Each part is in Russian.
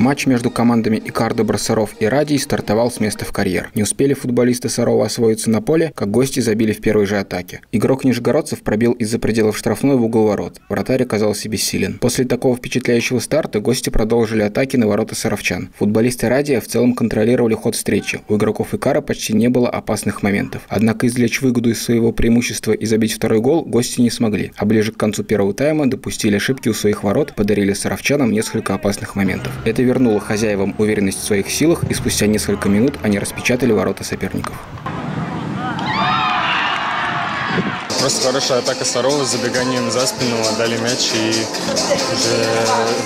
Матч между командами Икардо Бросаров и Радий стартовал с места в карьер. Не успели футболисты Сарова освоиться на поле, как гости забили в первой же атаке. Игрок нижегородцев пробил из-за пределов штрафной в угол ворот. Вратарь оказался бессилен. После такого впечатляющего старта гости продолжили атаки на ворота саровчан. Футболисты Радия в целом контролировали ход встречи. У игроков Икара почти не было опасных моментов. Однако извлечь выгоду из своего преимущества и забить второй гол гости не смогли. А ближе к концу первого тайма допустили ошибки у своих ворот, подарили саровчанам несколько опасных моментов. Это вернуло хозяевам уверенность в своих силах, и спустя несколько минут они распечатали ворота соперников. Просто хорошая атака Сарова с забеганием за спину, отдали мяч и уже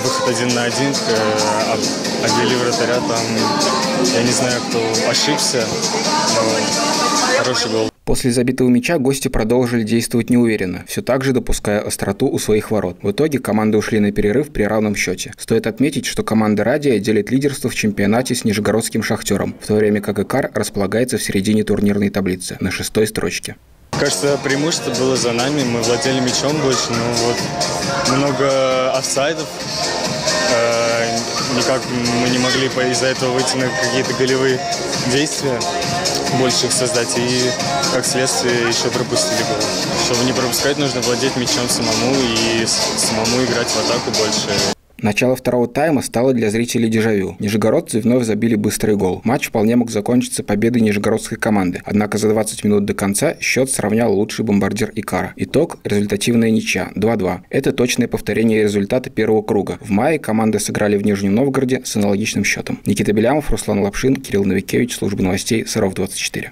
выход один на один, обвели вратаря там, я не знаю, кто ошибся, но хороший гол. После забитого мяча гости продолжили действовать неуверенно, все так же допуская остроту у своих ворот. В итоге команды ушли на перерыв при равном счете. Стоит отметить, что команда «Радия» делит лидерство в чемпионате с нижегородским «Шахтером», в то время как «Икар» располагается в середине турнирной таблицы, на шестой строчке. Кажется, преимущество было за нами. Мы владели мячом больше, но вот много офсайдов. Э, никак мы не могли из-за этого выйти на какие-то голевые действия, больше их создать. И, как следствие, еще пропустили гол. Чтобы не пропускать, нужно владеть мячом самому и самому играть в атаку больше. Начало второго тайма стало для зрителей дежавю. Нижегородцы вновь забили быстрый гол. Матч вполне мог закончиться победой нижегородской команды. Однако за 20 минут до конца счет сравнял лучший бомбардир Икара. Итог – результативная ничья 2-2. Это точное повторение результата первого круга. В мае команды сыграли в Нижнем Новгороде с аналогичным счетом. Никита Белямов, Руслан Лапшин, Кирилл Новикевич, служба новостей, Саров 24.